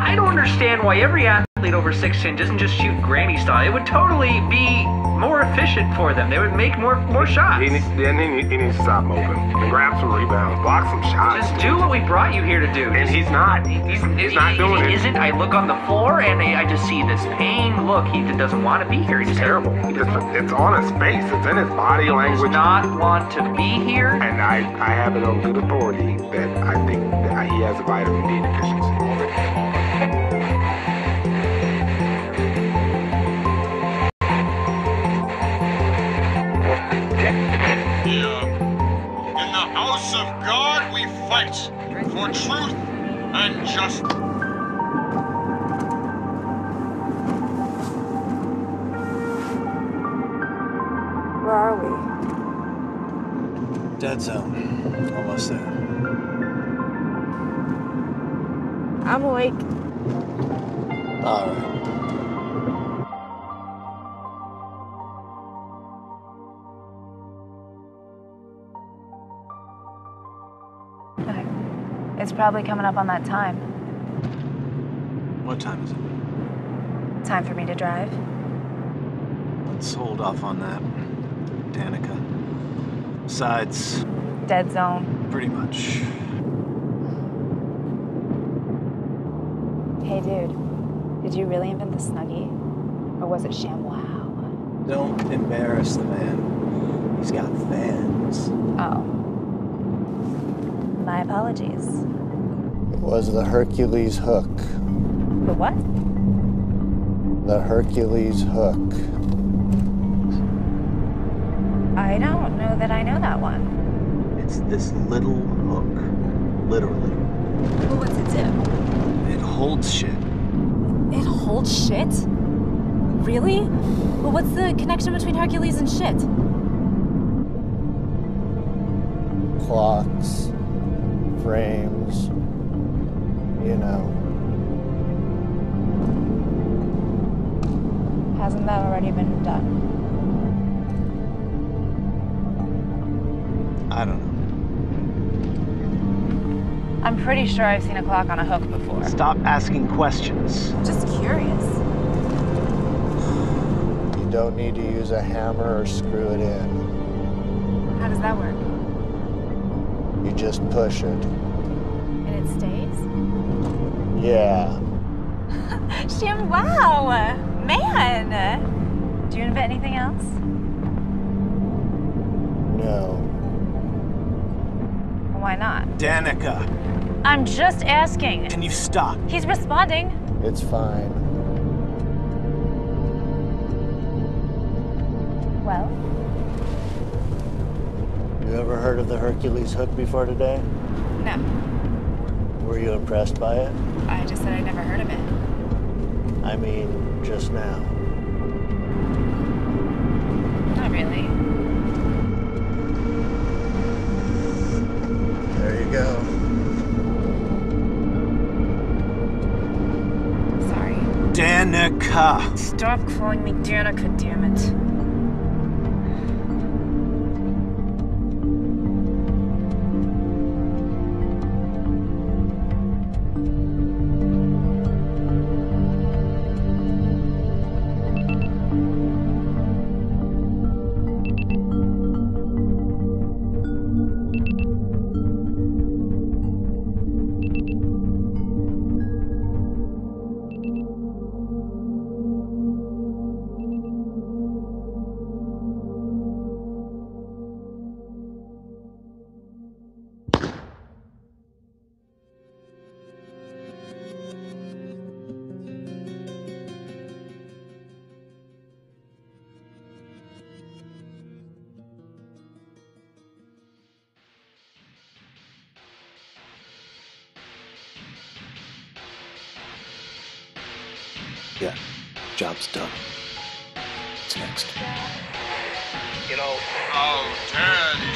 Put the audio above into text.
I don't understand why every athlete over 6'10 doesn't just shoot granny style. It would totally be more efficient for them. They would make more more shots. He, he, need- he needs to stop moping and grab some rebounds, block some shots. Just do what we brought you here to do. And he's not. He's, He's not he- doing he it. Isn't I look on the floor and I, I just see this pain look. He doesn't want to be here. He just Terrible. It's, it's on his face. It's in his body He does not want to be here. And I, I have it on good authority that I think that he has a vitamin D deficiency. Of God we fight for truth and justice. Where are we? Dead zone. Almost there. I'm awake. All right. It's probably coming up on that time. What time is it? Time for me to drive. Let's hold off on that. Danica. Besides, Dead zone. pretty much. Hey, dude. Did you really invent the Snuggie? Or was it ShamWow? Don't embarrass the man. He's got fans. Oh. My apologies. It was the Hercules hook. The what? The Hercules hook. I don't know that I know that one. It's this little hook. Literally. Well, what's it do? It holds shit. It holds shit? Really? Well, what's the connection between Hercules and shit? Clocks. Frames. You know. Hasn't that already been done? I don't know. I'm pretty sure I've seen a clock on a hook before. Stop asking questions. Just curious. You don't need to use a hammer or screw it in. How does that work? You just push it. And it stays? Yeah. Shim, wow! Man! Do you invent anything else? No. Why not? Danica, I'm just asking. can you stop? He's responding. It's fine. Well, You ever heard of the Hercules hook before today? no. Were you impressed by it? I just said I'd never heard of it. I mean, just now. Not really. There you go. Sorry. Danica! Stop calling me Danica, damn it. Yeah, job's done. What's next? You know. Oh, Dad.